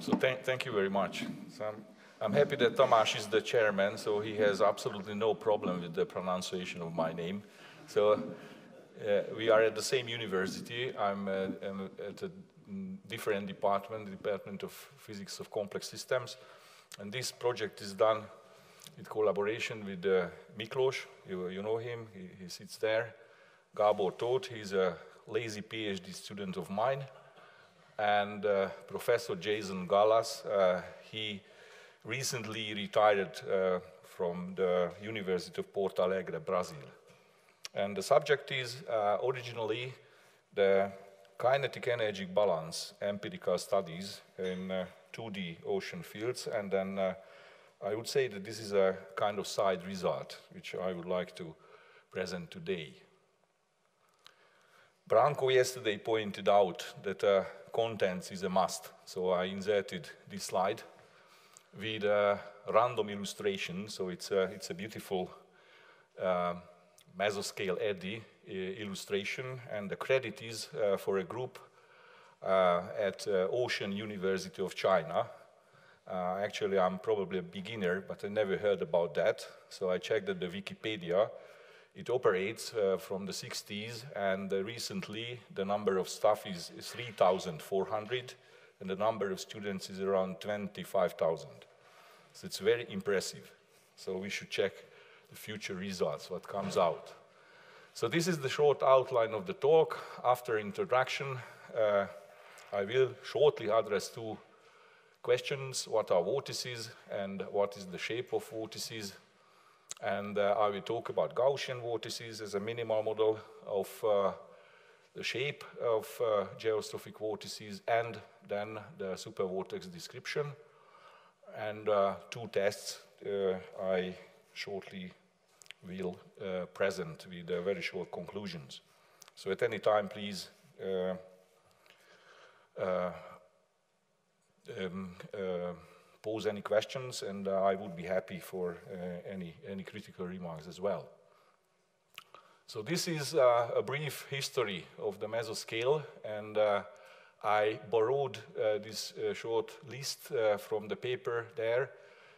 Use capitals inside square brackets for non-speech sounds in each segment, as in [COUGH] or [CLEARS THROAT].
So thank, thank you very much. So I'm, I'm happy that Tamás is the chairman, so he has absolutely no problem with the pronunciation of my name. So uh, we are at the same university. I'm, uh, I'm at a different department, the Department of Physics of Complex Systems. And this project is done in collaboration with uh, Miklos, you, you know him, he, he sits there. Gabor Tóth, he's a lazy PhD student of mine and uh, Professor Jason Gallas. Uh, he recently retired uh, from the University of Porto Alegre, Brazil. And the subject is uh, originally the kinetic energy balance empirical studies in 2D uh, ocean fields. And then uh, I would say that this is a kind of side result, which I would like to present today. Branko yesterday pointed out that contents is a must, so I inserted this slide with a random illustration. So it's a, it's a beautiful uh, mesoscale eddy uh, illustration, and the credit is uh, for a group uh, at uh, Ocean University of China. Uh, actually, I'm probably a beginner, but I never heard about that. So I checked at the Wikipedia, it operates uh, from the 60s, and uh, recently the number of staff is, is 3,400, and the number of students is around 25,000. So it's very impressive. So we should check the future results, what comes out. So this is the short outline of the talk. After introduction, uh, I will shortly address two questions. What are vortices and what is the shape of vortices? And uh, I will talk about Gaussian vortices as a minimal model of uh, the shape of uh, geostrophic vortices and then the supervortex description. And uh, two tests uh, I shortly will uh, present with very short conclusions. So at any time, please um, pose any questions, and uh, I would be happy for uh, any, any critical remarks as well. So this is uh, a brief history of the mesoscale, and I borrowed this short list from the paper there.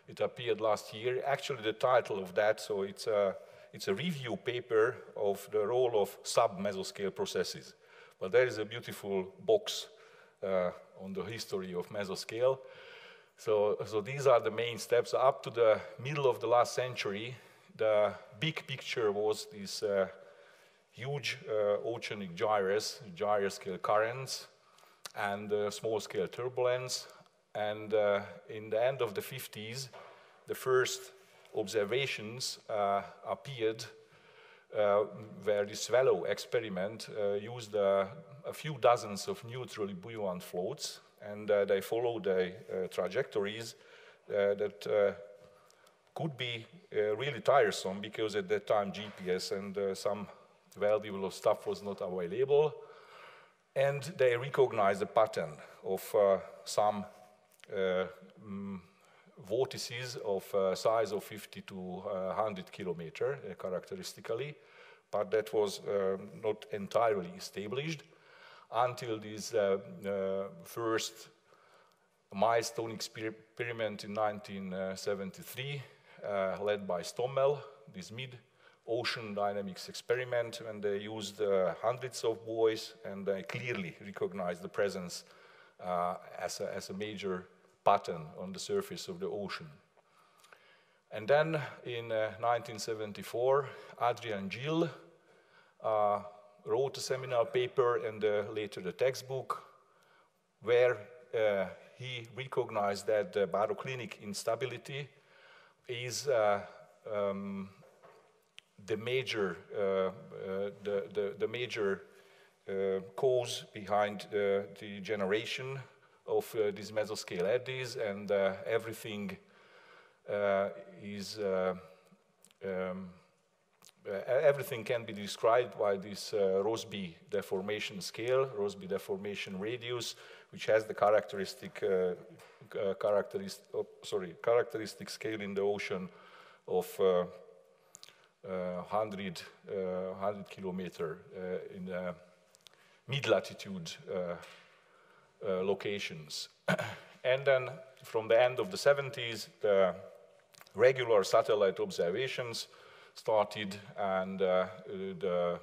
It appeared last year. Actually, the title of that, so it's a, it's a review paper of the role of sub-mesoscale processes. But there is a beautiful box uh, on the history of mesoscale. So, so these are the main steps. Up to the middle of the last century, the big picture was these uh, huge uh, oceanic gyres, gyre scale currents, and uh, small scale turbulence. And uh, in the end of the 50s, the first observations uh, appeared uh, where the Swallow experiment used a few dozens of neutrally buoyant floats and uh, they follow the uh, trajectories uh, that could be really tiresome because at that time GPS and some valuable stuff was not available. And they recognize the pattern of some mm, vortices of uh, size of 50 to uh, 100 kilometer uh, characteristically, but that was not entirely established until this uh, uh, first milestone experiment in 1973, uh, led by Stommel, this mid-ocean dynamics experiment, when they used hundreds of buoys and they clearly recognized the presence as a, as a major pattern on the surface of the ocean. And then in uh, 1974, Adrian Gill uh, wrote a seminar paper and uh, later the textbook where uh, he recognized that the baroclinic instability is uh, um, the major, uh, uh, the, the, the, major cause behind the generation of these mesoscale eddies and everything is um, everything can be described by this uh, Rossby deformation scale, Rossby deformation radius, which has the characteristic, uh, uh characteristic, oh, sorry, characteristic scale in the ocean of 100, uh, 100 kilometer in mid-latitude locations. [CLEARS THROAT] And then from the end of the 70s, the regular satellite observations started and uh, the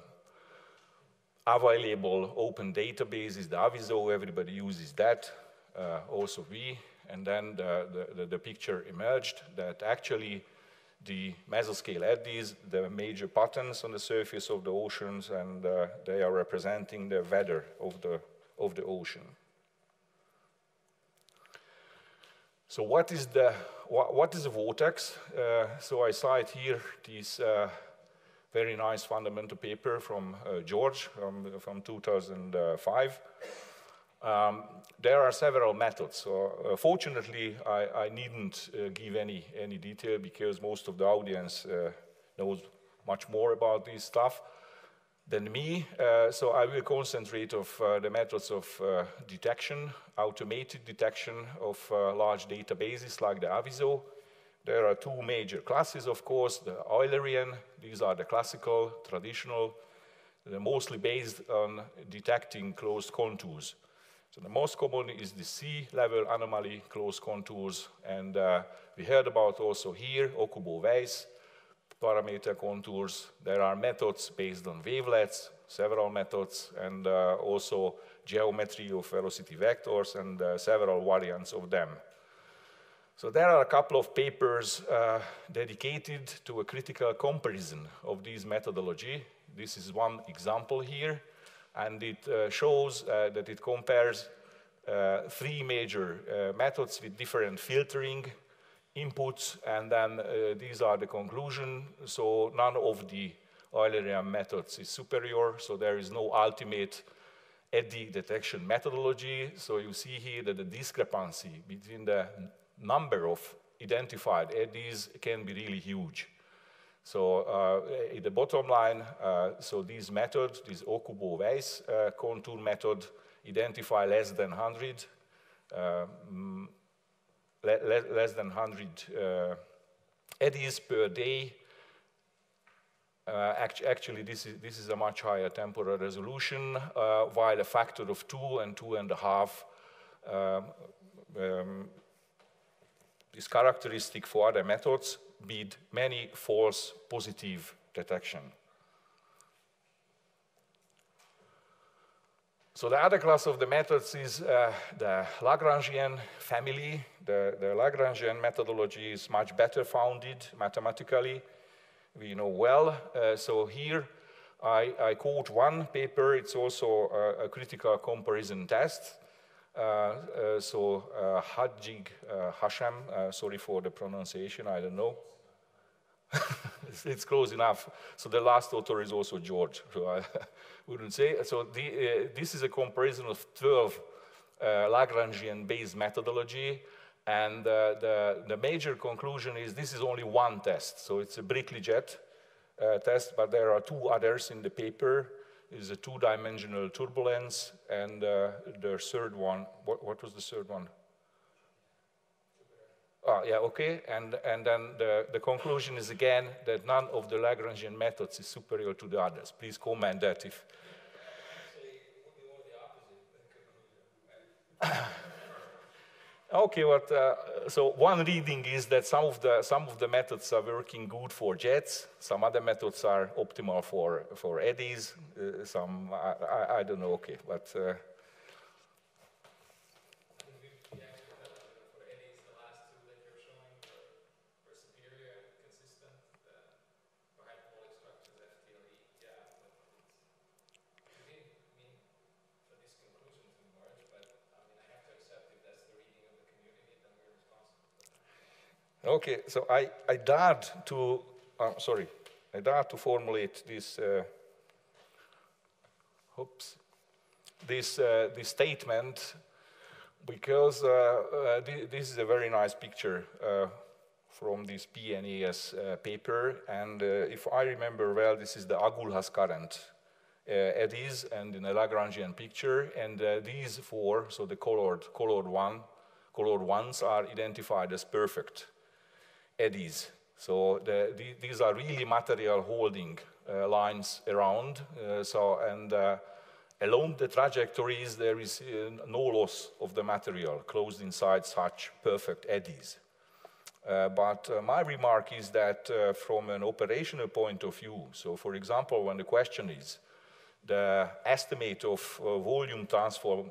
available open database is the Aviso, everybody uses that, uh, also we, and then the, the, the, picture emerged that actually the mesoscale eddies, the major patterns on the surface of the oceans, and uh, they are representing the weather of the, of the ocean. So what is the, what, is a vortex? Uh, so I cite here this uh, very nice fundamental paper from uh, George from, from 2005. Um, there are several methods. So, uh, fortunately, I, I needn't uh, give any, any detail because most of the audience uh, knows much more about this stuff than me. Uh, so I will concentrate of uh, the methods of uh, detection, automated detection of large databases like the Aviso. There are two major classes, of course, the Eulerian. These are the classical, traditional. They're mostly based on detecting closed contours. So the most common is the sea level anomaly closed contours. And uh, we heard about also here Okubo-Weiss parameter contours. There are methods based on wavelets, several methods, and uh, also geometry of velocity vectors and uh, several variants of them. So there are a couple of papers uh, dedicated to a critical comparison of this methodology. This is one example here and it uh, shows uh, that it compares uh, three major methods with different filtering inputs, and then these are the conclusion. So none of the Eulerian methods is superior, so there is no ultimate eddy detection methodology. So you see here that the discrepancy between the number of identified eddies can be really huge. So uh, the bottom line, uh, so this method, this Okubo-Weiss uh, contour method, identify less than 100, um, le le less than 100 uh, eddies per day. Uh, act actually, this is, this is a much higher temporal resolution, uh, while a factor of two and two and a half um, um, is characteristic for other methods with many false positive detection. So the other class of the methods is uh, the Lagrangian family. The, the, Lagrangian methodology is much better founded mathematically. We know well. Uh, so here I, I, quote one paper. It's also a, a critical comparison test. Uh, uh, so uh, Hajig Hashem, sorry for the pronunciation, I don't know. [LAUGHS] it's, [LAUGHS] it's, close enough. So the last author is also George, so I [LAUGHS] wouldn't say. So the, uh, this is a comparison of 12 uh, Lagrangian-based methodology, and uh, the, the major conclusion is this is only one test. So it's a Bickley jet test, but there are two others in the paper is a two-dimensional turbulence, and uh, the third one, what, what, was the third one? Oh, yeah, okay, and, and then the, the conclusion is again that none of the Lagrangian methods is superior to the others. Please comment that if... [COUGHS] Okay, but, uh, so one reading is that some of, the, some of the methods are working good for jets, some other methods are optimal for, for eddies, uh, some, I, I, I, don't know, okay, but uh, Okay, so I, I dared to, uh, sorry, I dared to formulate this, uh, oops, this, uh, this statement because uh, uh, th this is a very nice picture uh, from this PNAS paper. And if I remember well, this is the Agulhas current eddies and in a Lagrangian picture. And these four, so the colored, colored one, colored ones are identified as perfect eddies. So the, the, these are really material holding uh, lines around. Uh, so and uh, along the trajectories, there is uh, no loss of the material closed inside such perfect eddies. Uh, but uh, my remark is that from an operational point of view, so for example, when the question is the estimate of volume, transfer,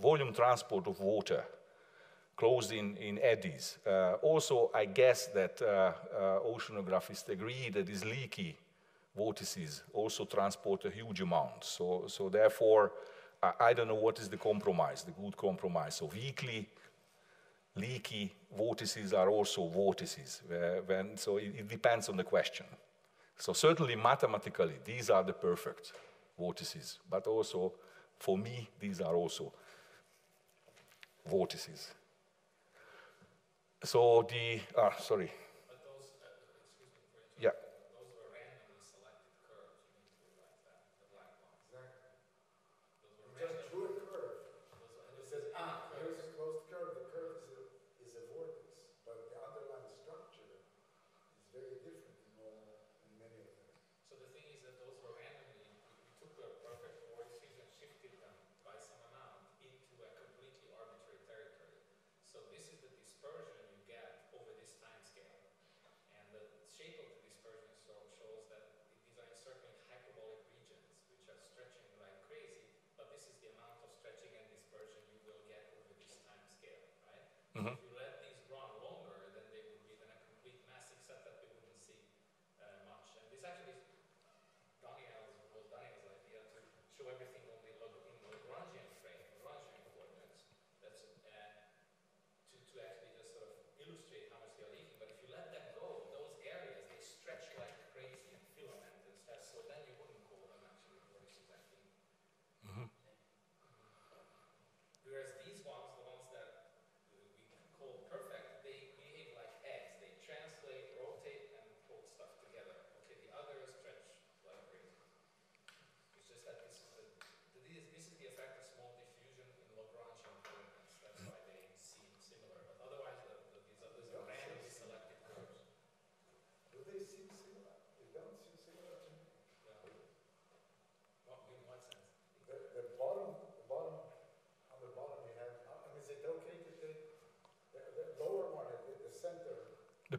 volume transport of water closed in, in eddies. Uh, also, I guess that uh, oceanographers agree that these leaky vortices also transport a huge amount. So, so therefore, I, I don't know what is the compromise, the good compromise. So weakly leaky vortices are also vortices. When, so it, it, depends on the question. So certainly mathematically, these are the perfect vortices, but also for me, these are also vortices. So the, ah, sorry,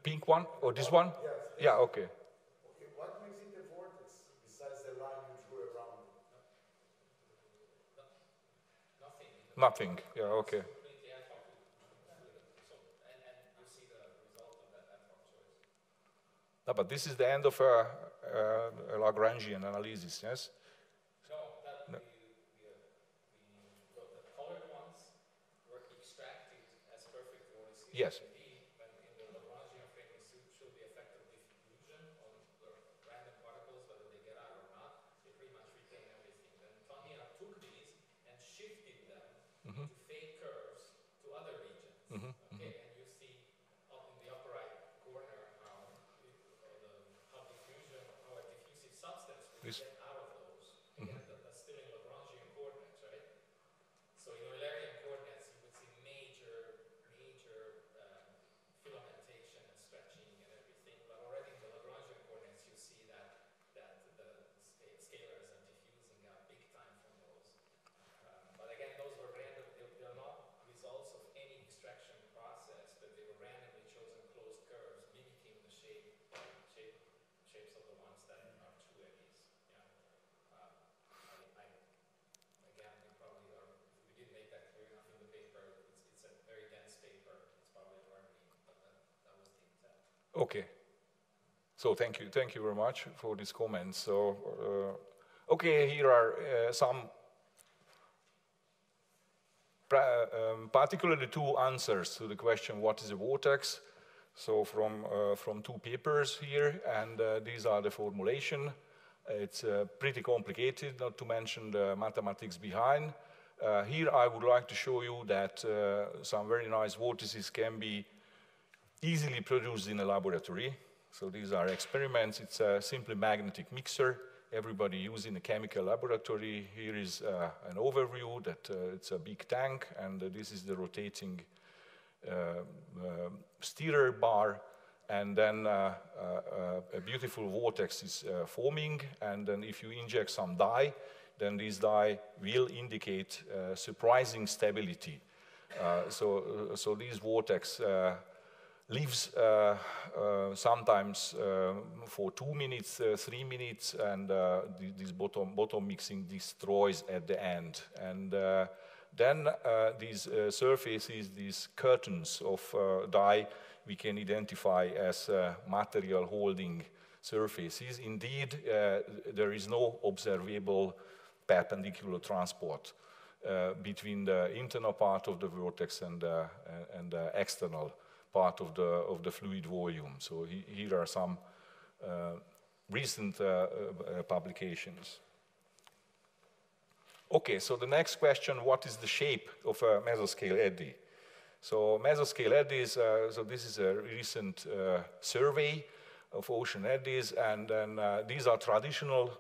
pink one? Or this one? Yes. Yeah, okay. okay. What makes it a vortex besides the line you drew around it? Nothing. Nothing, yeah, okay. No, but this is the end of a, a, a Lagrangian analysis, yes? No, that no. The, the, the, colored ones were extracted as perfect vortices. Yes. Okay. So thank you, thank you very much for these comments. So, uh, okay, here are uh, some um, particularly two answers to the question, what is a vortex? So from, uh, from two papers here, and uh, these are the formulation. It's uh, pretty complicated, not to mention the mathematics behind. Uh, here I would like to show you that some very nice vortices can be easily produced in a laboratory. So these are experiments. It's a simply magnetic mixer. Everybody uses in a chemical laboratory. Here is uh, an overview that uh, it's a big tank, and uh, this is the rotating uh, uh, stirrer bar. And then uh, a beautiful vortex is forming, and then if you inject some dye, then this dye will indicate uh, surprising stability. Uh, so, uh, so these vortex uh, lives uh, uh, sometimes for two minutes, three minutes, and this bottom, bottom mixing destroys at the end. And then these surfaces, these curtains of dye, we can identify as material holding surfaces. Indeed, there is no observable perpendicular transport uh, between the internal part of the vortex and, uh, and the external part of the, of the fluid volume. So he, here are some uh, recent publications. Okay, so the next question, what is the shape of a mesoscale eddy? So mesoscale eddies, uh, so this is a recent uh, survey of ocean eddies, and then uh, these are traditional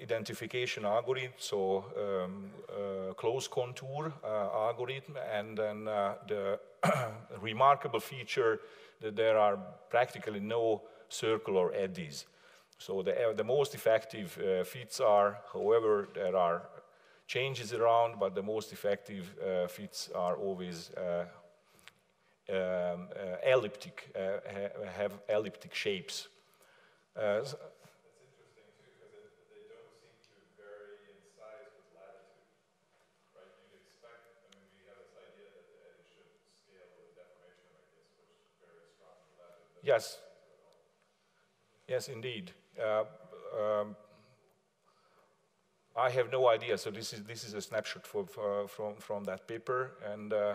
identification algorithm, so um, uh, close contour uh, algorithm, and then uh, the [COUGHS] remarkable feature that there are practically no circular eddies. So the, uh, the most effective uh, fits are, however, there are changes around, but the most effective uh, fits are always um, elliptic, have elliptic shapes. Yes. Yes, indeed. Uh, um, I have no idea. So this is this is a snapshot for, for, from from that paper, and uh,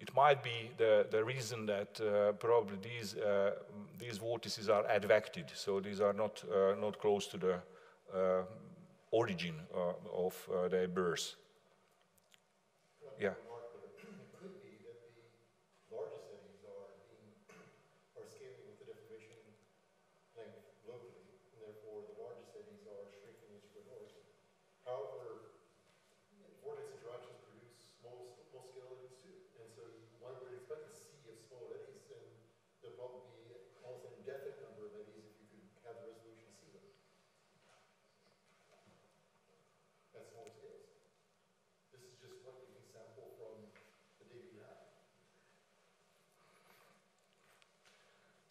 it might be the the reason that uh, probably these uh, these vortices are advected. So these are not uh, not close to the uh, origin of their birth. Yeah.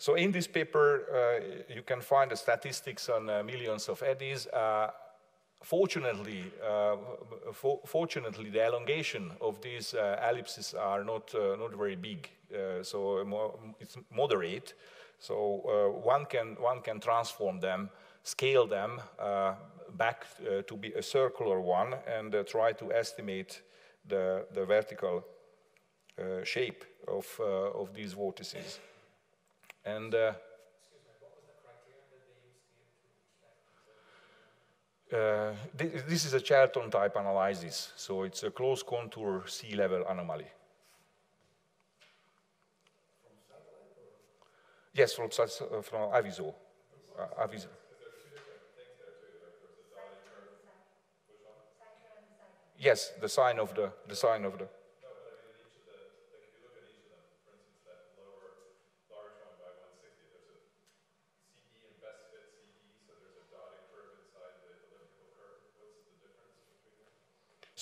So in this paper, uh, you can find the statistics on uh, millions of eddies. Uh, fortunately, uh, for, fortunately, the elongation of these uh, ellipses are not, uh, not very big, so it's moderate. So one, can, one can transform them, scale them back to be a circular one and try to estimate the, the vertical shape of, of these vortices. And uh, uh, this is a Chelton type analysis, so it's a close contour sea level anomaly. Yes, from, uh, from Aviso. Uh, Aviso. Yes, the sign of the the sign of the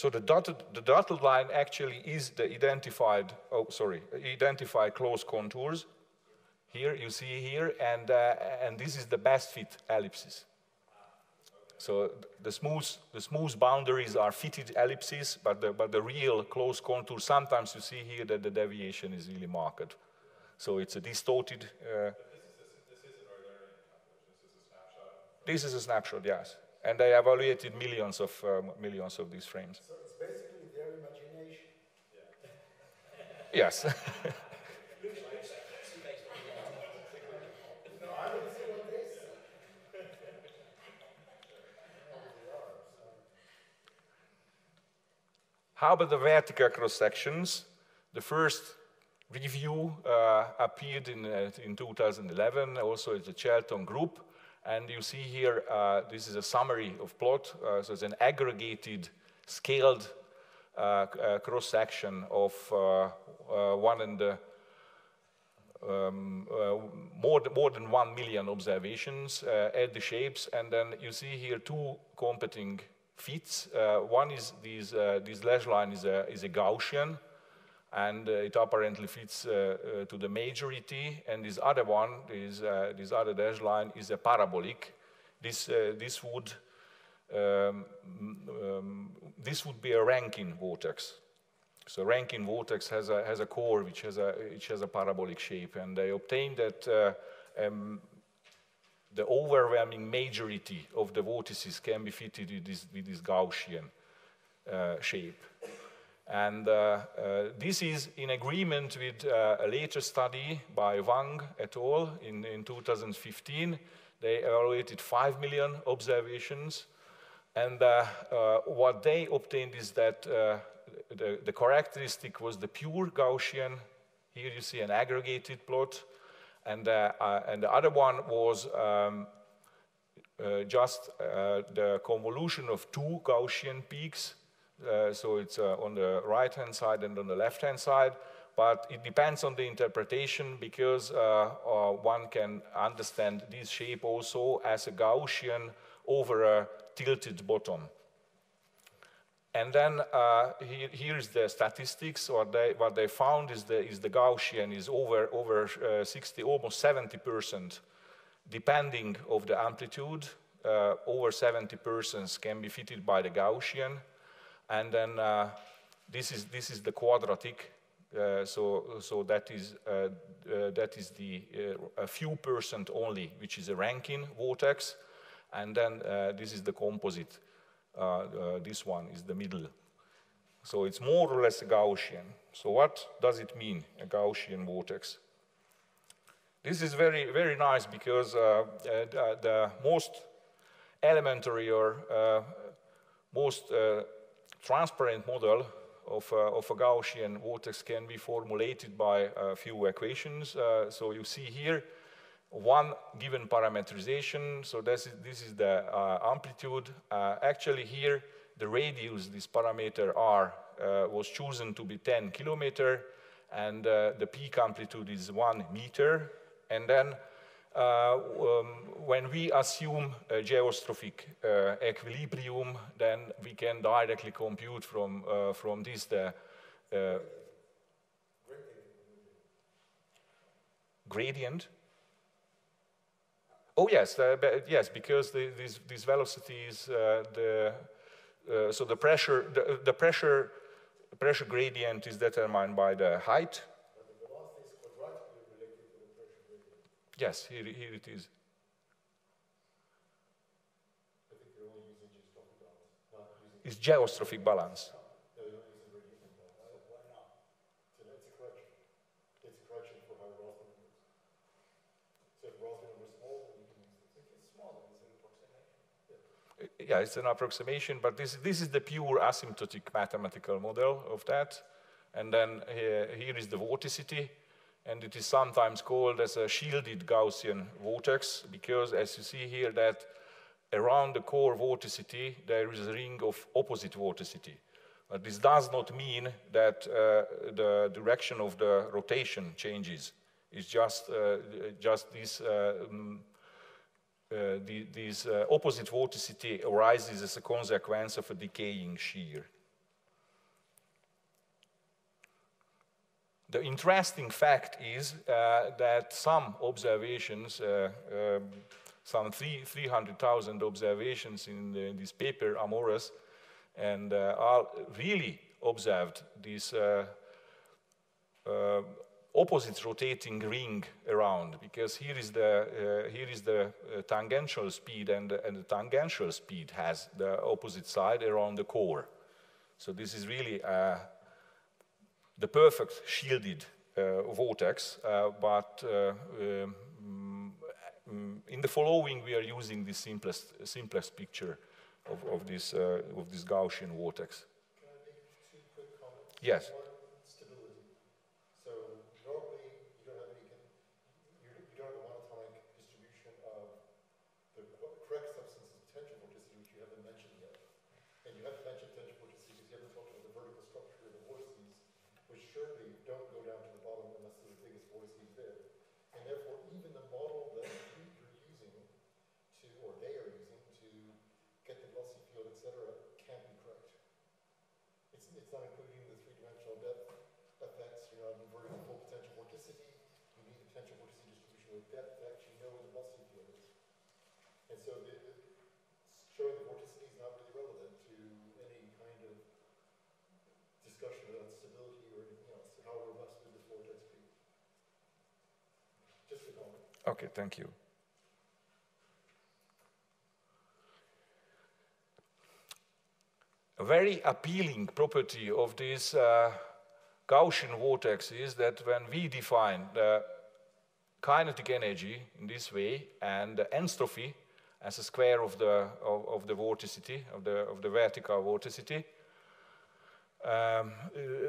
So the dotted, the dotted line actually is the identified, oh, sorry, identified close contours. Here, you see here, and, uh, and this is the best fit ellipses. So the smooth, the smooth boundaries are fitted ellipses, but the, but the real close contour, sometimes you see here that the deviation is really marked. So it's a distorted. Uh, this is a snapshot, yes and I evaluated millions of um, millions of these frames. So it's basically their imagination. [LAUGHS] yes. [LAUGHS] How about the vertical cross sections? The first review uh, appeared in, uh, in 2011, also at the Chelton Group. And you see here, uh, this is a summary of plot. Uh, so it's an aggregated, scaled uh, uh cross-section of uh, uh, one and um, more, than, more than 1 million observations at the shapes. And then you see here two competing fits. One is this, this lash line is a, is a Gaussian, and it apparently fits to the majority. And this other one, this, this other dashed line, is a parabolic. This, this would um, um, this would be a Rankine vortex. So Rankine vortex has a, has a core which has a, which has a parabolic shape, and they obtained that uh, um, the overwhelming majority of the vortices can be fitted with this, with this Gaussian uh, shape. And uh, uh this is in agreement with uh, a later study by Wang et al. in, in 2015. They evaluated 5 million observations. And what they obtained is that the, the characteristic was the pure Gaussian. Here you see an aggregated plot. And, uh, uh, and the other one was um, uh, just the convolution of two Gaussian peaks. Uh, so it's uh, on the right-hand side and on the left-hand side. But it depends on the interpretation because one can understand this shape also as a Gaussian over a tilted bottom. And then uh, here, here's the statistics. What they, what they found is the, is the Gaussian is over, over uh, 60, almost 70 percent, depending of the amplitude. Uh, over 70 persons can be fitted by the Gaussian. And then uh, this, is, this is the quadratic. Uh, so, so that is, uh, that is the a few percent only, which is a Rankine vortex. And then this is the composite. Uh, uh, this one is the middle. So it's more or less a Gaussian. So what does it mean, a Gaussian vortex? This is very, very nice because uh, uh, the most elementary or uh, most uh, transparent model of, of, a Gaussian vortex can be formulated by a few equations. so you see here one given parameterization. So this is, this is the uh, amplitude. Uh, actually here, the radius, this parameter R, uh, was chosen to be 10 kilometer, and uh, the peak amplitude is one meter. And then uh, um, when we assume a geostrophic uh, equilibrium, then we can directly compute from, from this the gradient. Oh yes, uh, yes, because the, these, velocities, uh, the, uh, so the pressure, the, the, pressure, pressure gradient is determined by the height. Yes, here, here it is. It's geostrophic balance. yeah, it's an approximation, but this, this is the pure asymptotic mathematical model of that. And then here, here is the vorticity, and it is sometimes called as a shielded Gaussian vortex, because as you see here that around the core vorticity, there is a ring of opposite vorticity. But this does not mean that uh, the direction of the rotation changes. It's just, uh, just this uh, the, this uh, opposite vorticity arises as a consequence of a decaying shear. The interesting fact is uh, that some observations, uh, um, some 300,000 observations in, the, in, this paper, Amores, and uh, are really observed this uh, opposite rotating ring around because here is the, uh, here is the uh, tangential speed and, and the tangential speed has the opposite side around the core. So this is really uh, the perfect shielded uh, vortex, uh, but uh, um, in the following we are using the simplest, simplest picture of, of, this, of this Gaussian vortex. Yes. don't go down to the bottom unless the biggest vortices there. it's not including the three-dimensional depth effects, you're not inverting the full potential vorticity. You need the potential vorticity distribution with depth to actually know where the velocity field is. And so the, the, showing the vorticity is not really relevant to any kind of discussion about stability or anything else, how robust would this vortex be? Just a comment. Okay, thank you. A very appealing property of this uh, Gaussian vortex is that when we define the kinetic energy in this way and the enstrophy as a square of the, of, of the vorticity, of the, of the vertical vorticity, um,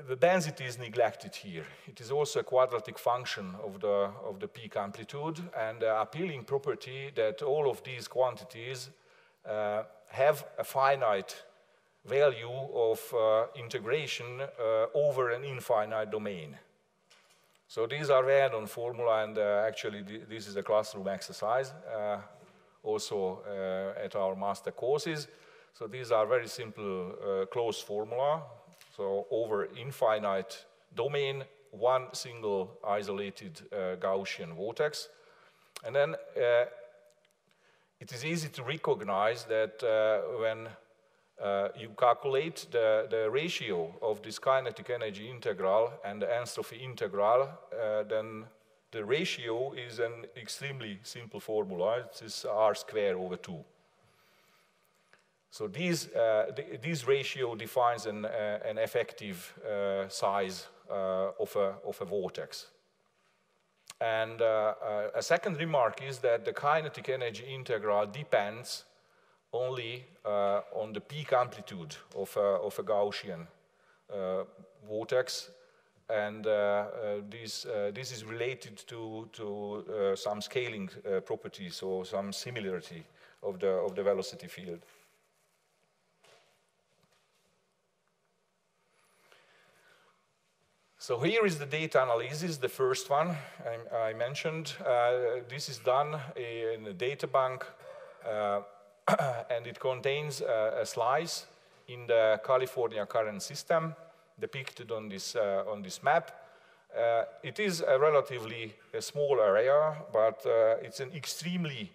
the density is neglected here. It is also a quadratic function of the, of the peak amplitude and the appealing property that all of these quantities uh, have a finite value of uh, integration uh, over an infinite domain. So these are random formula and uh, actually th this is a classroom exercise uh, also uh, at our master courses. So these are very simple uh, closed formula. So over infinite domain, one single isolated Gaussian vortex. And then it is easy to recognize that when uh, you calculate the, the ratio of this kinetic energy integral and the enstrophy integral, uh, then the ratio is an extremely simple formula. It is r squared over 2. So these, uh, th this ratio defines an, uh, an effective uh, size uh, of, a, of a vortex. And a second remark is that the kinetic energy integral depends only uh, on the peak amplitude of, of a Gaussian uh, vortex. And uh, this, this is related to, to some scaling properties or some similarity of the, of the velocity field. So here is the data analysis, the first one I, I mentioned. Uh, this is done in a data bank uh, [CLEARS THROAT] and it contains a, a, slice in the California current system depicted on this, uh, on this map. Uh, it is a relatively a small area, but uh, it's an extremely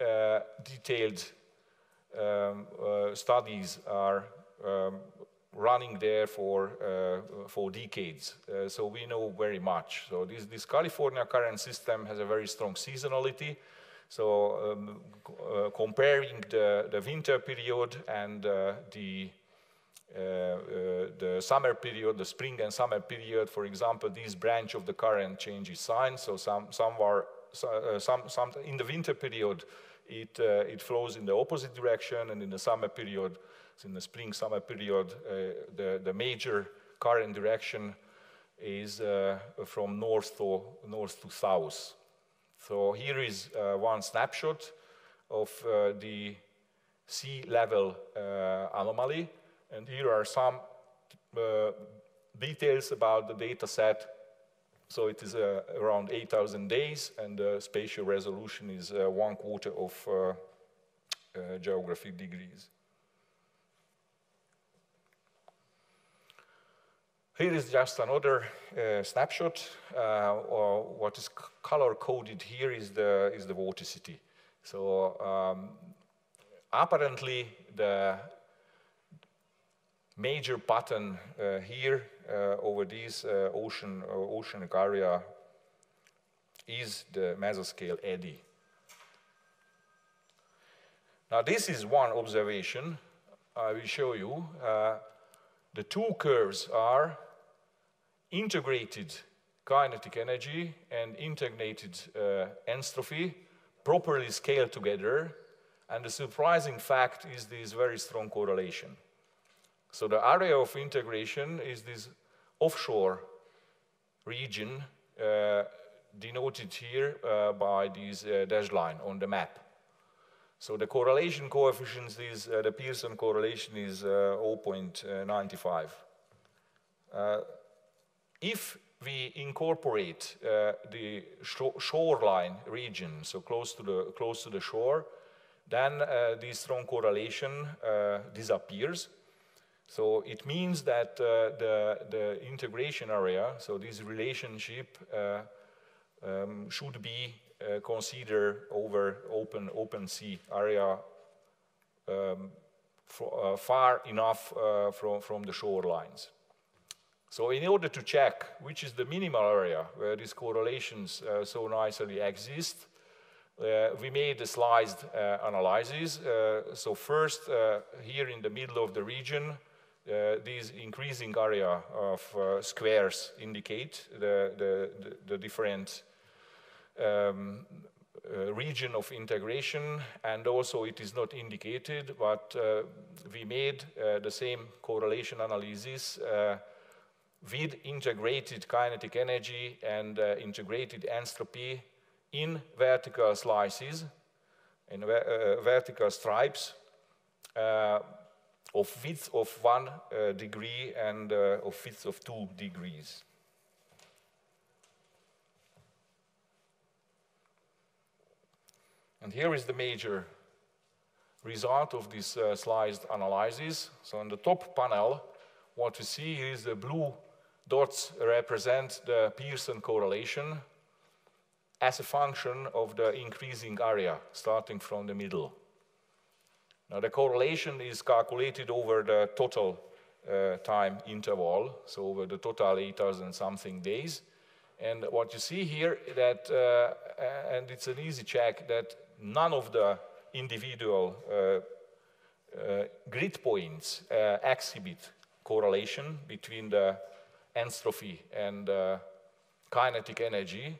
uh, detailed um, uh, studies are um, running there for, uh, for decades. so we know very much. So this, this California current system has a very strong seasonality. So um, uh, comparing the, the winter period and uh, the uh, uh, the summer period, the spring and summer period, for example, this branch of the current changes sign. So some, some are, uh, some, some, in the winter period, it, uh, it flows in the opposite direction, and in the summer period, in the spring summer period, the, the major current direction is from north to, north to south. So here is uh, one snapshot of uh, the sea level uh, anomaly. And here are some uh, details about the data set. So it is uh, around 8,000 days, and the spatial resolution is uh, one quarter of geographic degrees. Here is just another uh, snapshot. Uh, or what is color coded here is the, is the vorticity. So um, apparently the major pattern uh, here uh, over this uh, ocean, uh, oceanic area is the mesoscale eddy. Now this is one observation I will show you. the two curves are integrated kinetic energy and integrated uh, enstrophy properly scaled together. And the surprising fact is this very strong correlation. So the area of integration is this offshore region uh, denoted here uh, by this uh, dashed line on the map. So the correlation coefficient is, uh, the Pearson correlation is uh, 0.95 if we incorporate uh, the shoreline region, so close to the, close to the shore, then uh, this strong correlation uh, disappears. So it means that uh, the, the integration area, so this relationship uh, um, should be uh, considered over open, open sea area um, for, far enough from, from the shorelines. So in order to check which is the minimal area where these correlations uh, so nicely exist, uh, we made a sliced uh, analysis. Uh, so first, here in the middle of the region, these increasing area of squares indicate the, the, the, the different um, uh, region of integration and also it is not indicated but uh, we made uh, the same correlation analysis with integrated kinetic energy and integrated enstrophy in vertical slices, in ver uh, vertical stripes uh, of width of one uh, degree and uh, of width of two degrees. And here is the major result of this uh, sliced analysis. So on the top panel, what we see is the blue dots represent the Pearson correlation as a function of the increasing area starting from the middle. Now the correlation is calculated over the total uh, time interval, so over the total 8,000 something days. And what you see here that, uh, and it's an easy check, that none of the individual uh, uh grid points uh, exhibit correlation between the enstrophy and uh, kinetic energy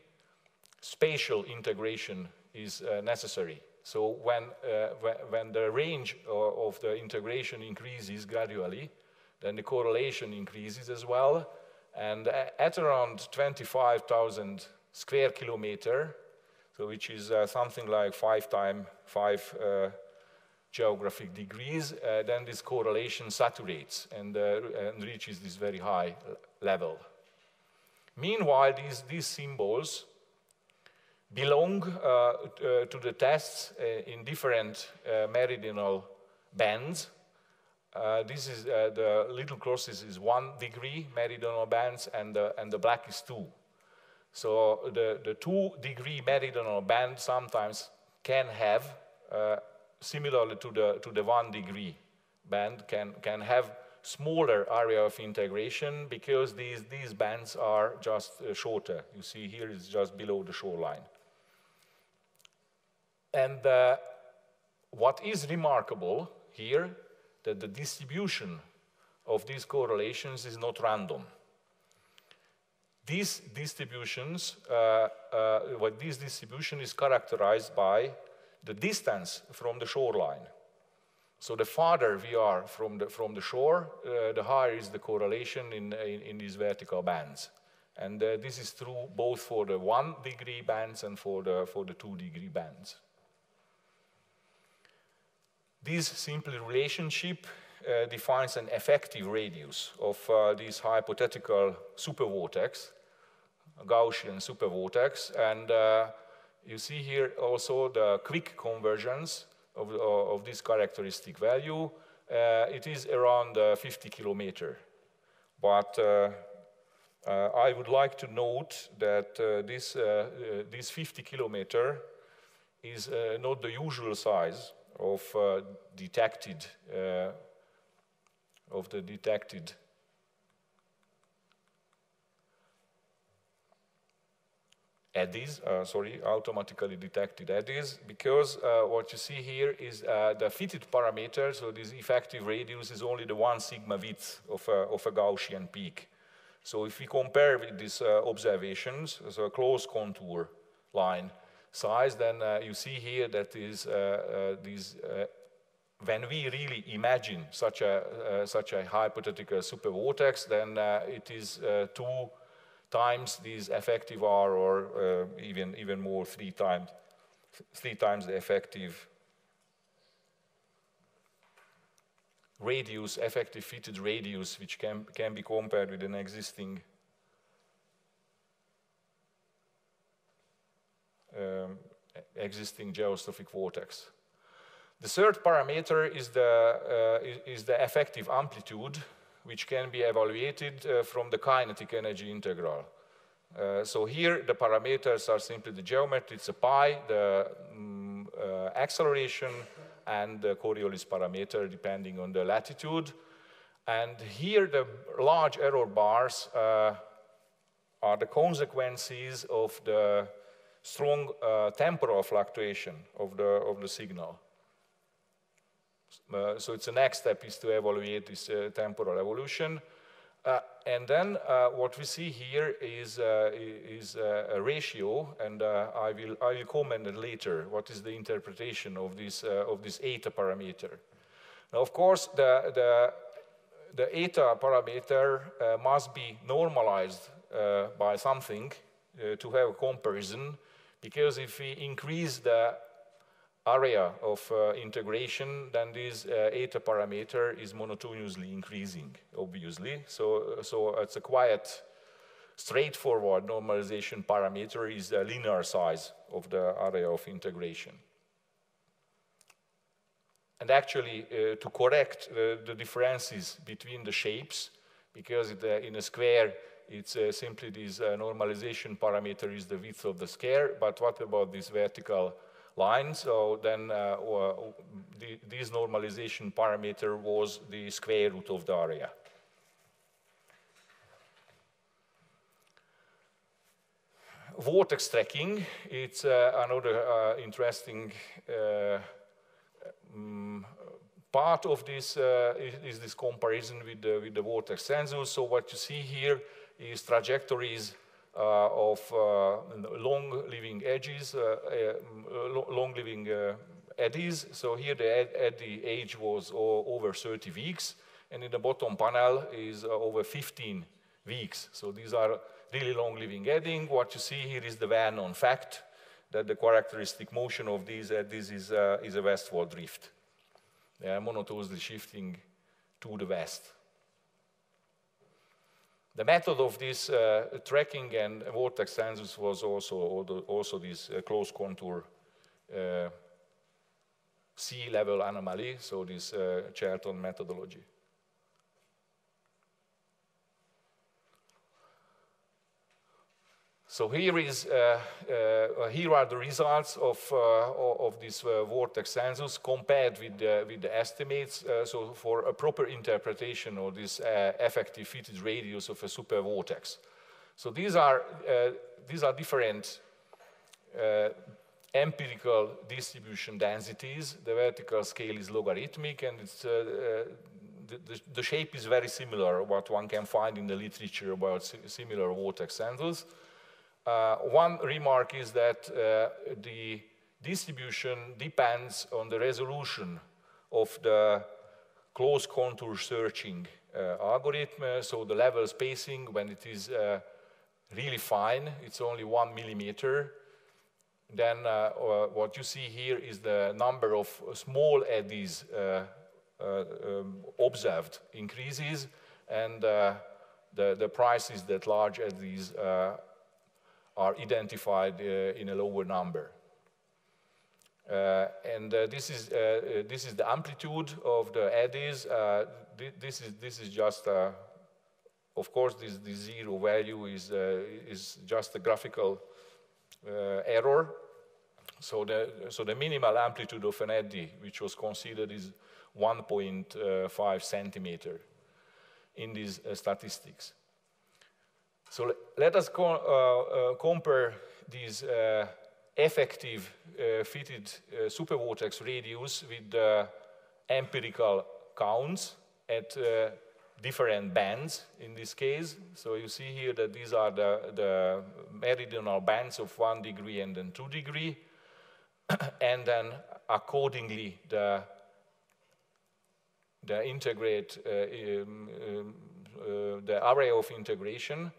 spatial integration is uh, necessary. So when, uh, when the range of the integration increases gradually, then the correlation increases as well. And at around 25,000 square kilometer, so which is uh, something like five times five uh, geographic degrees, uh, then this correlation saturates and, and reaches this very high level. Meanwhile, these, these symbols belong uh, uh, to the tests uh, in different meridional bands. this is the little crosses is one degree meridional bands and the, and the black is two. So the, the two degree meridional band sometimes can have, uh, similarly to the, to the one degree band, can, can have smaller area of integration because these, these bands are just uh, shorter. You see here is just below the shoreline. And uh, what is remarkable here, that the distribution of these correlations is not random. These distributions, uh, uh, what this distribution is characterized by the distance from the shoreline. So the farther we are from the, from the shore, uh, the higher is the correlation in, in, in these vertical bands. And uh, this is true both for the one degree bands and for the, for the two degree bands. This simple relationship uh, defines an effective radius of uh, this hypothetical supervortex, Gaussian supervortex, and uh, you see here also the quick convergence of, uh, of this characteristic value. Uh, it is around uh, 50 kilometer, but uh, uh, I would like to note that uh, this, this 50 kilometer is not the usual size of detected of the detected eddies, uh, sorry, automatically detected eddies, because uh, what you see here is uh, the fitted parameter, so this effective radius is only the one sigma width of a, of a Gaussian peak. So if we compare with these uh, observations, so a close contour line, size, then uh, you see here that is uh, these when we really imagine such a, such a hypothetical supervortex, then it is two times these effective R or even, even more, three times, three times the effective radius, effective fitted radius, which can, can be compared with an existing um, existing geostrophic vortex. The third parameter is the, uh, is, is the effective amplitude, which can be evaluated uh, from the kinetic energy integral. Uh, so here the parameters are simply the geometry, it's a pi, the mm, uh, acceleration, and the Coriolis parameter depending on the latitude. And here the large error bars uh, are the consequences of the strong uh, temporal fluctuation of the, of the signal. Uh, so it's the next step is to evaluate this uh, temporal evolution. Uh, and then uh, what we see here is, uh, is a ratio, and I, will, I will comment later what is the interpretation of this, of this eta parameter. Now, of course, the, the, the eta parameter must be normalized by something to have a comparison, because if we increase the area of uh, integration, then this uh, eta parameter is monotonously increasing, obviously. So, so it's a quite straightforward normalization parameter is the linear size of the area of integration. And actually, uh, to correct uh, the differences between the shapes, because uh, in a square, it's uh, simply this normalization parameter is the width of the square, but what about this vertical line. So then uh, the, this normalization parameter was the square root of the area. Vortex tracking, it's uh, another uh, interesting um, part of this uh, is, is, this comparison with the, with the vortex census. So what you see here is trajectories of uh, long-living edges, uh, long-living eddies. So here the eddy age was over 30 weeks, and in the bottom panel is over 15 weeks. So these are really long-living eddying. What you see here is the well-known fact that the characteristic motion of these eddies is, uh, is a westward drift. They are monotonously shifting to the west. The method of this uh, tracking and vortex census was also, also this uh, close contour uh, sea level anomaly, so this uh, Chelton methodology. So here, is, uh, uh, here are the results of, uh, of this uh, vortex census compared with the, with the estimates. Uh, so for a proper interpretation of this uh, effective fitted radius of a super vortex. So these are, these are different empirical distribution densities. The vertical scale is logarithmic and it's, the, the, shape is very similar what one can find in the literature about similar vortex census. Uh, one remark is that uh, the distribution depends on the resolution of the close contour searching uh, algorithm. So the level spacing, when it is uh, really fine, it's only one millimeter. Then uh, what you see here is the number of small eddies uh, um, observed increases, and the, the prices that large eddies are identified uh, in a lower number. Uh, and uh, this is this is the amplitude of the eddies. Th this is this is just of course, this, this, zero value is, is just a graphical error. So the, so the minimal amplitude of an eddy, which was considered, is 1.5 centimeter in these uh, statistics. So let us co uh, uh, compare these uh, effective fitted super vortex radius with the empirical counts at different bands in this case. So you see here that these are the, the meridional bands of one degree and then two degree. [COUGHS] and then accordingly the, the integrate, uh, um, um, uh, the array of integration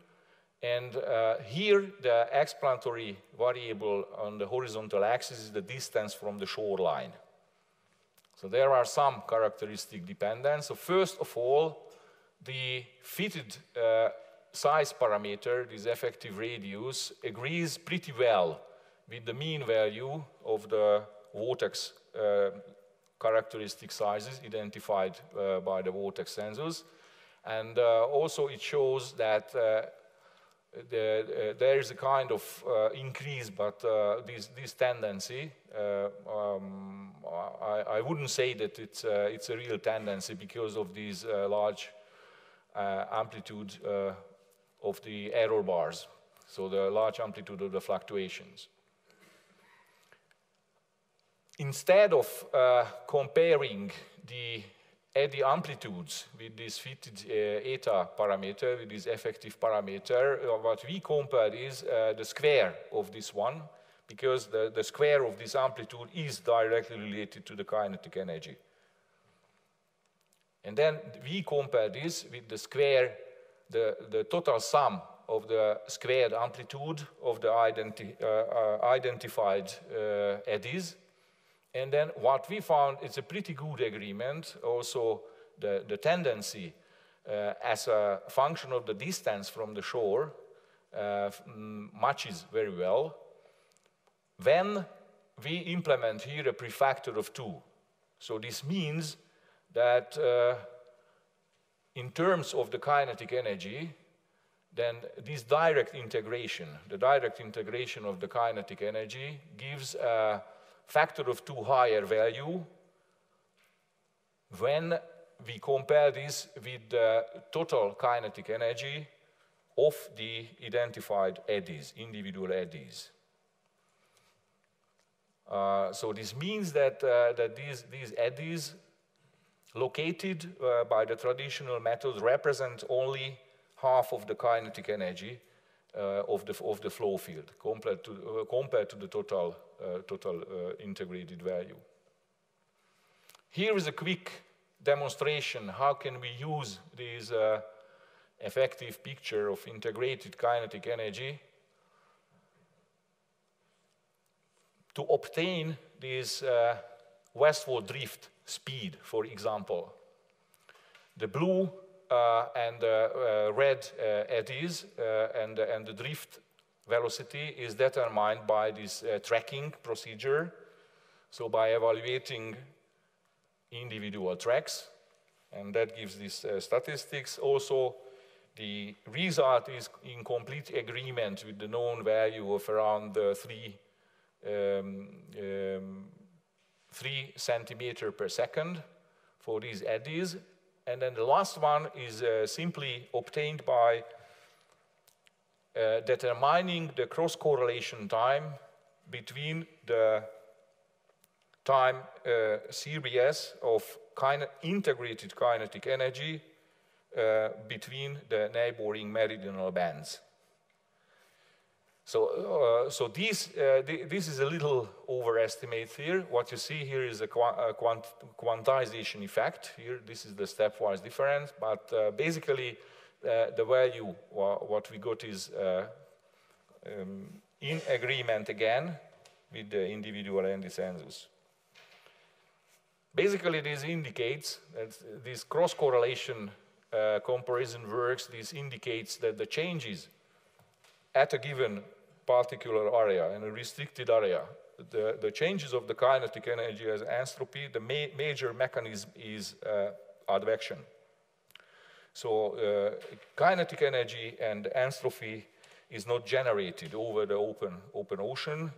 and uh, here, the explanatory variable on the horizontal axis is the distance from the shoreline. So there are some characteristic dependence. So first of all, the fitted uh, size parameter, this effective radius, agrees pretty well with the mean value of the vortex uh, characteristic sizes identified uh, by the vortex census. And uh, also it shows that uh, there is a kind of increase, but this, this tendency, um, I, I, wouldn't say that it's, it's a real tendency because of these large amplitude of the error bars, so the large amplitude of the fluctuations. Instead of uh, comparing the eddy amplitudes with this fitted uh, eta parameter, with this effective parameter, uh, what we compare is uh, the square of this one, because the, the square of this amplitude is directly related to the kinetic energy. And then we compare this with the square, the, the total sum of the squared amplitude of the identi uh, identified eddies and then what we found is a pretty good agreement, also the, the tendency uh, as a function of the distance from the shore uh, mm, matches very well. When we implement here a prefactor of two, so this means that uh, in terms of the kinetic energy, then this direct integration, the direct integration of the kinetic energy gives a factor of two higher value when we compare this with the total kinetic energy of the identified eddies, individual eddies. Uh, so this means that, uh, that these, these eddies located uh, by the traditional method represent only half of the kinetic energy uh, of, the, of the flow field compared to, uh, compared to the total total uh, integrated value. Here is a quick demonstration how can we use this uh, effective picture of integrated kinetic energy to obtain this uh, westward drift speed, for example. The blue uh, and uh, red eddies and, and the drift velocity is determined by this uh, tracking procedure. So by evaluating individual tracks, and that gives these uh, statistics. Also, the result is in complete agreement with the known value of around uh, three, um, um, three centimeter per second for these eddies. And then the last one is uh, simply obtained by uh, determining the cross-correlation time between the time uh, series of kin integrated kinetic energy uh, between the neighboring meridional bands. So, uh, so this, uh, th this is a little overestimate here. What you see here is a, a quant quantization effect. Here, this is the stepwise difference, but uh, basically the value, what we got is uh, um, in agreement again with the individual eddy census. Basically, this indicates that this cross-correlation uh, comparison works. This indicates that the changes at a given particular area, in a restricted area, the, the changes of the kinetic energy as enstrophy, the ma major mechanism is uh, advection. So uh, kinetic energy and enstrophy is not generated over the open, open ocean.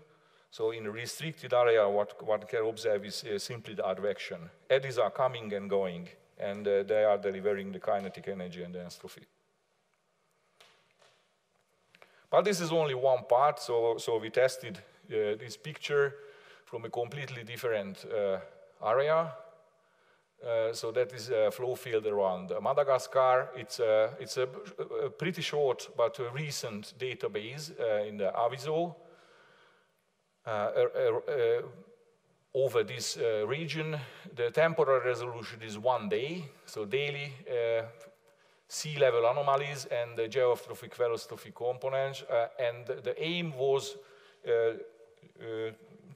So in a restricted area, what one can observe is uh, simply the advection. Eddies are coming and going, and uh, they are delivering the kinetic energy and the enstrophy. But this is only one part, so, so we tested uh, this picture from a completely different uh, area. Uh, so that is a flow field around Madagascar. It's a, it's a, a pretty short but a recent database uh, in the Aviso uh, over this uh, region. The temporal resolution is one day, so daily uh, sea level anomalies and the geostrophic velocitrophic components. and the aim was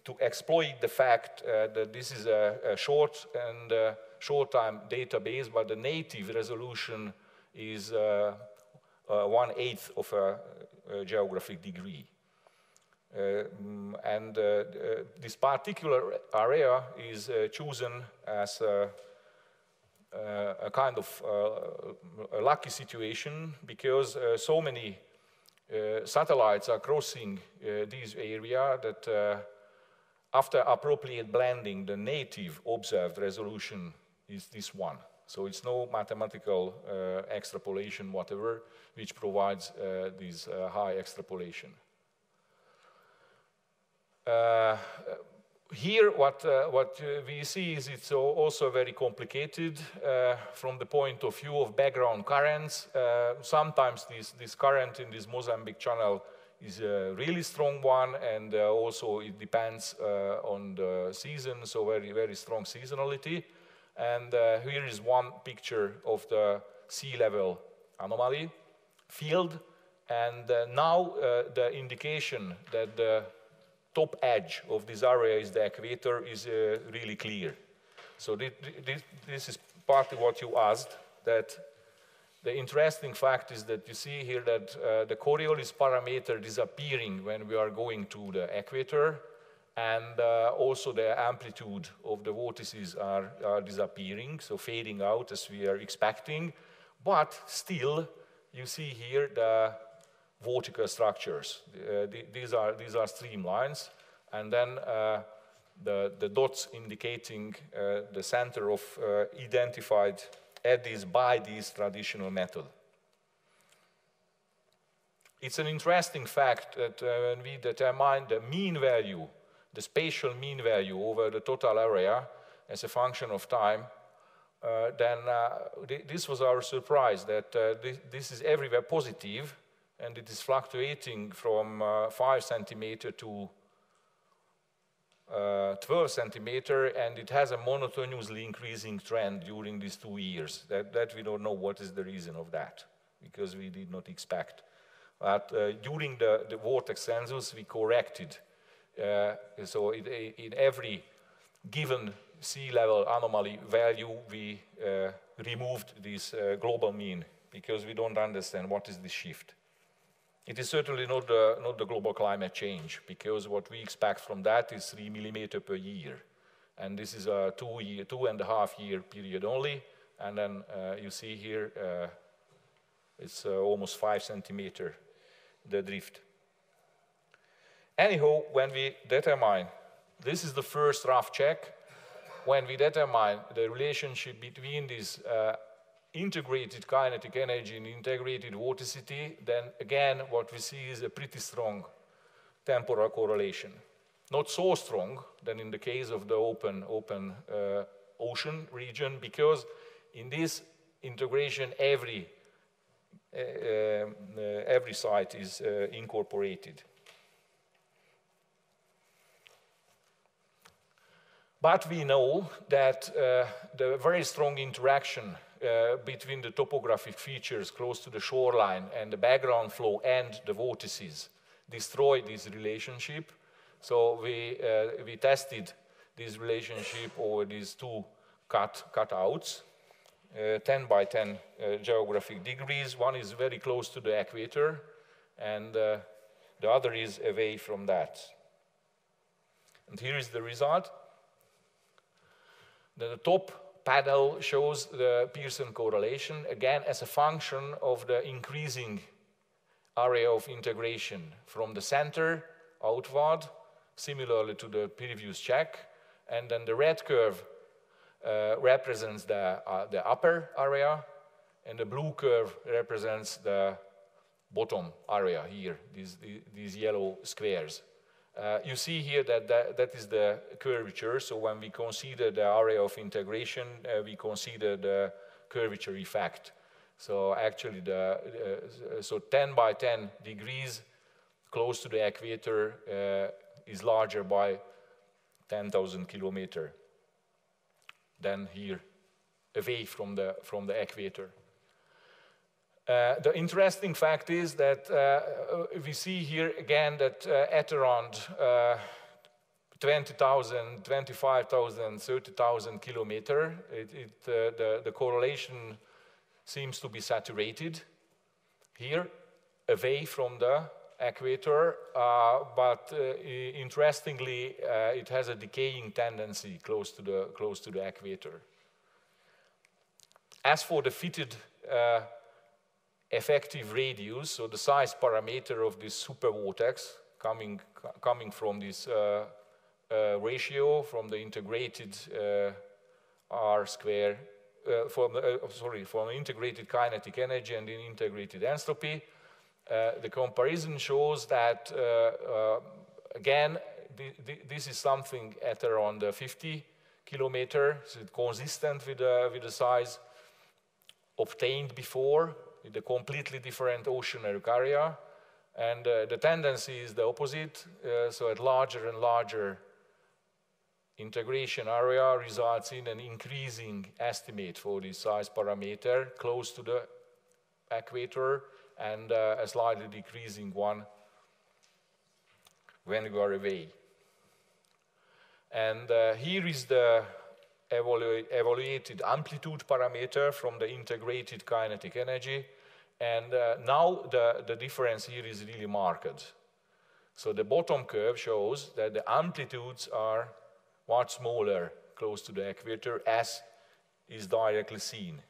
to exploit the fact that this is a, a short and short-time database, but the native resolution is uh, uh, one-eighth of a, a, geographic degree. mm, and uh, uh, this particular area is uh, chosen as a, a kind of a lucky situation because so many satellites are crossing this area that after appropriate blending, the native observed resolution is this one. So it's no mathematical uh, extrapolation, whatever, which provides uh, this uh, high extrapolation. Uh, here, what, uh, what uh, we see is it's also very complicated from the point of view of background currents. sometimes this, this current in this Mozambique channel is a really strong one, and also it depends on the season, so very, very strong seasonality. And uh, here is one picture of the sea level anomaly field. And uh, now uh, the indication that the top edge of this area is the equator is uh, really clear. So this, this is partly what you asked, that the interesting fact is that you see here that uh, the Coriolis parameter disappearing when we are going to the equator, and uh, also the amplitude of the vortices are, are, disappearing, so fading out as we are expecting. But still, you see here the vertical structures. Uh, the, these, are, these are streamlines, and then uh, the, the dots indicating uh, the center of uh, identified eddies by this traditional method. It's an interesting fact that uh, when we determine the mean value the spatial mean value over the total area as a function of time, uh, then uh, th this was our surprise that uh, th this is everywhere positive and it is fluctuating from uh, 5 centimeter to uh, 12 centimeter and it has a monotonously increasing trend during these two years. That, that we don't know what is the reason of that because we did not expect. But uh, during the, the vortex census, we corrected so in, in, every given sea level anomaly value, we uh, removed this uh, global mean because we don't understand what is the shift. It is certainly not the, not the global climate change because what we expect from that is three millimeter per year. And this is a two, year, two and a half year period only. And then uh, you see here, uh, it's uh, almost five centimeter, the drift. Anyhow, when we determine, this is the first rough check, when we determine the relationship between this uh, integrated kinetic energy and integrated vorticity, then again, what we see is a pretty strong temporal correlation. Not so strong than in the case of the open, open uh, ocean region, because in this integration, every, uh, uh, every site is uh, incorporated. But we know that uh, the very strong interaction uh, between the topographic features close to the shoreline and the background flow and the vortices destroy this relationship. So we, uh, we tested this relationship over these two cut, cutouts, uh, 10 by 10 uh, geographic degrees. One is very close to the equator, and uh, the other is away from that. And here is the result. The top panel shows the Pearson correlation, again, as a function of the increasing area of integration from the center outward, similarly to the previous check. And then the red curve uh, represents the, uh, the upper area, and the blue curve represents the bottom area here, these, these yellow squares. Uh, you see here that, that that is the curvature. So when we consider the area of integration, uh, we consider the curvature effect. So actually, the uh, so 10 by 10 degrees close to the equator uh, is larger by 10,000 kilometer than here, away from the from the equator. Uh, the interesting fact is that uh, we see here again that uh, at around uh, 20,000, 25,000, 30,000 kilometer, it, it, uh, the, the correlation seems to be saturated here, away from the equator, uh, but uh, interestingly, uh, it has a decaying tendency close to the, close to the equator. As for the fitted uh, effective radius, so the size parameter of this super vortex coming, coming from this uh, uh, ratio from the integrated R square, from the, sorry, from integrated kinetic energy and the integrated enstrophy, uh, the comparison shows that, uh, uh, again, this is something at around 50 kilometer, so it's consistent with, with the size obtained before, a completely different oceanic area. And uh, the tendency is the opposite, uh, so at larger and larger integration area results in an increasing estimate for the size parameter close to the equator and uh, a slightly decreasing one when you are away. And uh, here is the evalu evaluated amplitude parameter from the integrated kinetic energy. And uh, now the, the difference here is really marked. So the bottom curve shows that the amplitudes are much smaller close to the equator as is directly seen.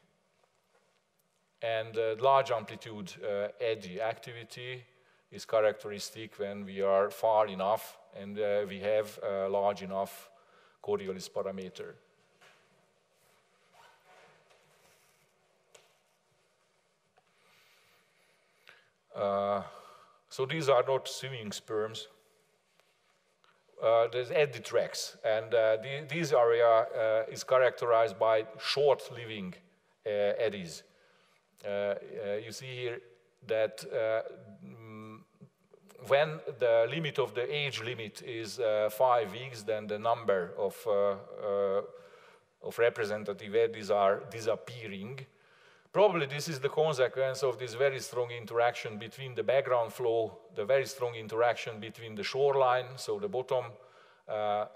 And uh, large amplitude uh, eddy activity is characteristic when we are far enough and uh, we have a large enough Coriolis parameter. Uh, so these are not swimming sperms. Uh, there's eddy tracks, and uh, the, this area uh, is characterized by short-living uh, eddies. You see here that mm, when the limit of the age limit is five weeks, then the number of, of representative eddies are disappearing. Probably this is the consequence of this very strong interaction between the background flow, the very strong interaction between the shoreline, so the bottom uh,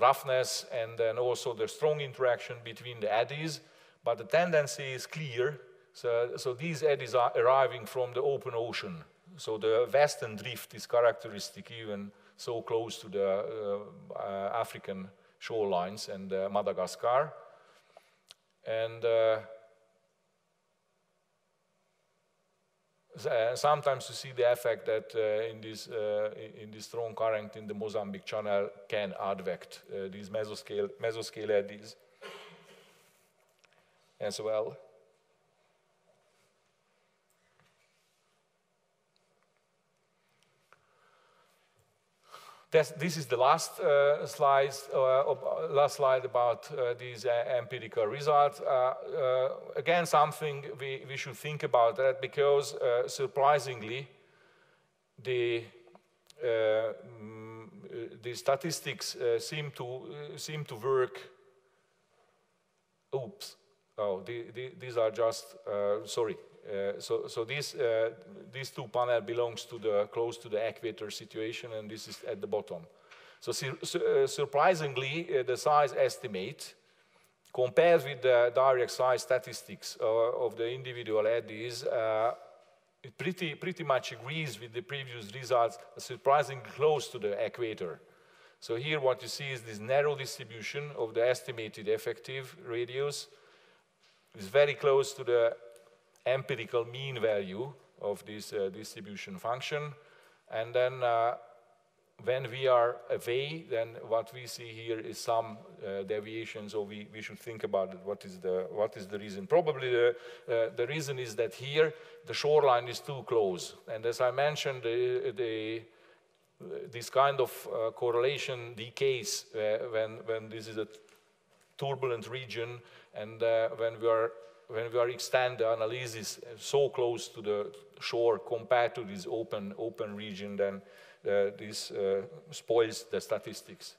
roughness, and then also the strong interaction between the eddies. But the tendency is clear. So, so these eddies are arriving from the open ocean. So the western drift is characteristic even so close to the uh, uh, African shorelines and uh, Madagascar. And uh, Uh, sometimes you see the effect that uh, in, this, uh, in this strong current in the Mozambique channel can advect uh, these mesoscale, mesoscale eddies as well. This, this, is the last uh, slide, uh, last slide about uh, these uh, empirical results. Uh, uh, again, something we, we should think about that because surprisingly, the mm, the statistics seem to seem to work. Oops! Oh, the, the, these are just sorry. Uh, so, so this, uh, these two panel belongs to the close to the equator situation, and this is at the bottom. So, uh, surprisingly, the size estimate compared with the direct size statistics of the individual eddies, it pretty, pretty much agrees with the previous results, surprisingly close to the equator. So here what you see is this narrow distribution of the estimated effective radius. It's very close to the empirical mean value of this uh, distribution function. And then uh, when we are away, then what we see here is some uh, deviation, so we, we should think about it. What is the, what is the reason? Probably the, uh, the reason is that here the shoreline is too close. And as I mentioned, the, the, this kind of uh, correlation decays uh, when, when this is a turbulent region and when we are when we extend the analysis so close to the shore compared to this open, open region, then uh, this uh, spoils the statistics.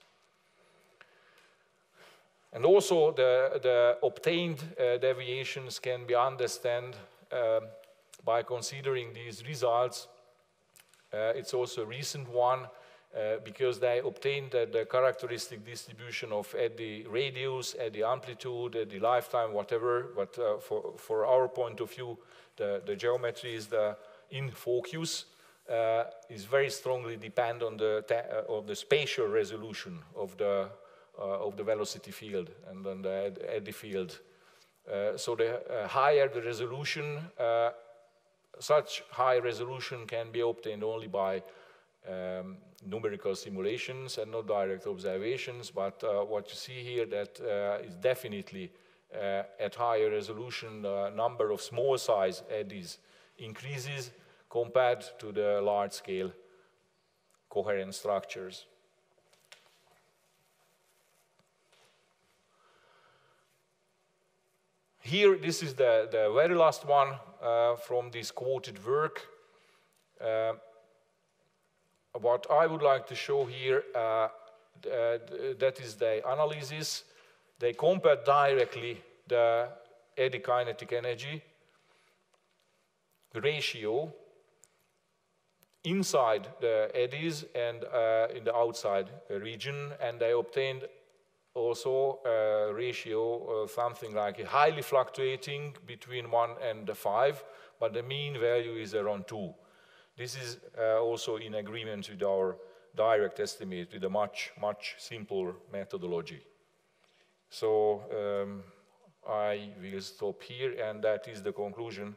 And also the, the obtained uh, deviations can be understood um, by considering these results. Uh, it's also a recent one uh, because they obtained uh, the characteristic distribution of eddy radius, eddy amplitude, eddy lifetime, whatever. But uh, for, for our point of view, the, the geometry is the in focus. uh, is very strongly depend on the, uh, the spatial resolution of the, of the velocity field and on the eddy field. So the higher the resolution, such high resolution can be obtained only by um, numerical simulations and not direct observations, but uh, what you see here that uh, is definitely uh, at higher resolution, the number of small size eddies increases compared to the large-scale coherent structures. Here, this is the, the very last one uh, from this quoted work. Uh, what I would like to show here, uh, that is the analysis. They compare directly the eddy kinetic energy ratio inside the eddies and uh, in the outside region, and they obtained also a ratio of something like highly fluctuating between 1 and 5, but the mean value is around 2. This is uh, also in agreement with our direct estimate with a much, much simpler methodology. So um, I will stop here, and that is the conclusion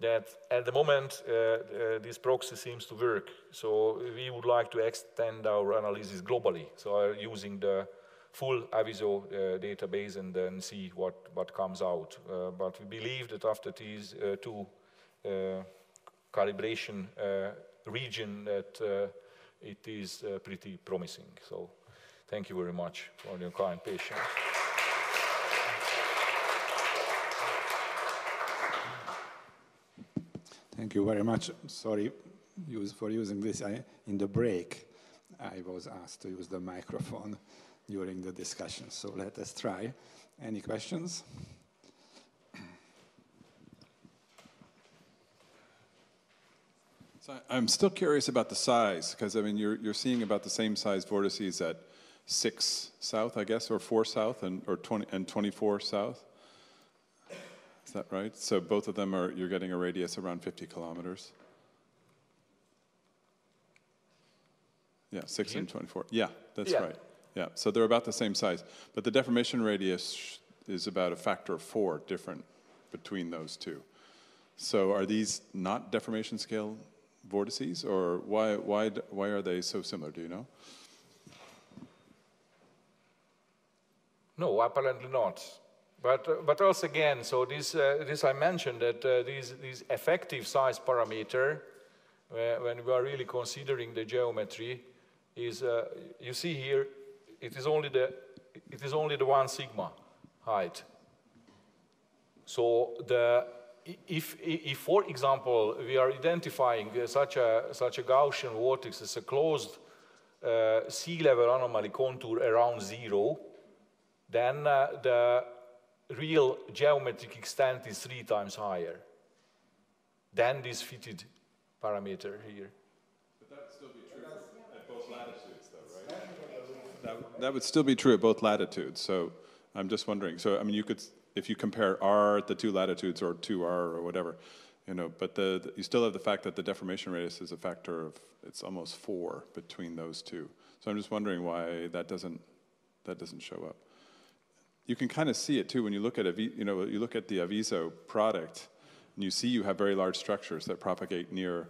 that at the moment uh, uh, this proxy seems to work. So we would like to extend our analysis globally. So using the full Aviso uh, database and then see what, what comes out. Uh, but we believe that after these uh, two Uh, calibration uh, region that uh, it is pretty promising. So thank you very much for your kind patience. Thank you very much. Sorry for using this. I, in the break, I was asked to use the microphone during the discussion. So let us try. Any questions? So I'm still curious about the size, because I mean, you're, you're seeing about the same size vortices at 6 south, I guess, or 4 south and, or 20, and 24 south Is that right? So both of them are, you're getting a radius around 50 kilometers. Yeah, 6 and 24. Yeah, that's yeah. right. Yeah, so they're about the same size. But the deformation radius is about a factor of four different between those two. So are these not deformation scale vortices, or why, why, why are they so similar? Do you know? No, apparently not. But, uh, but also again, so this, uh, this I mentioned that uh, these, these effective size parameter, when we are really considering the geometry, is, uh, you see here, it is only the, it is only the one sigma height. So the, if, if, for example, we are identifying such a, such a Gaussian vortex as a closed uh, sea level anomaly contour around zero, then uh, the real geometric extent is three times higher than this fitted parameter here. But that would still be true at both latitudes, though, right? That, that would still be true at both latitudes. So I'm just wondering. So I mean, you could, if you compare r the two latitudes or 2r or whatever, you know, but the, the, you still have the fact that the deformation radius is a factor of it's almost four between those two. So I'm just wondering why that doesn't that doesn't show up you can kind of see it too when you look at you know you look at the Aviso product, and you see you have very large structures that propagate near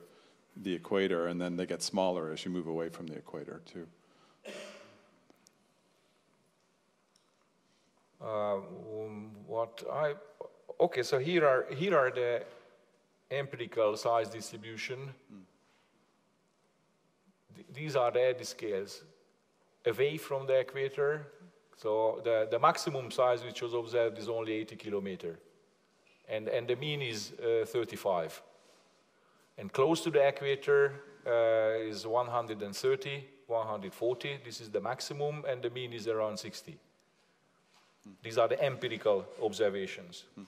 the equator, and then they get smaller as you move away from the equator too. What I okay, so here are here are the empirical size distribution. Mm. Th these are the eddy scales away from the equator so the, the maximum size which was observed is only 80 kilometer. And, and the mean is uh, 35. And close to the equator uh, is 130, 140. This is the maximum, and the mean is around 60. These are the empirical observations. Mm.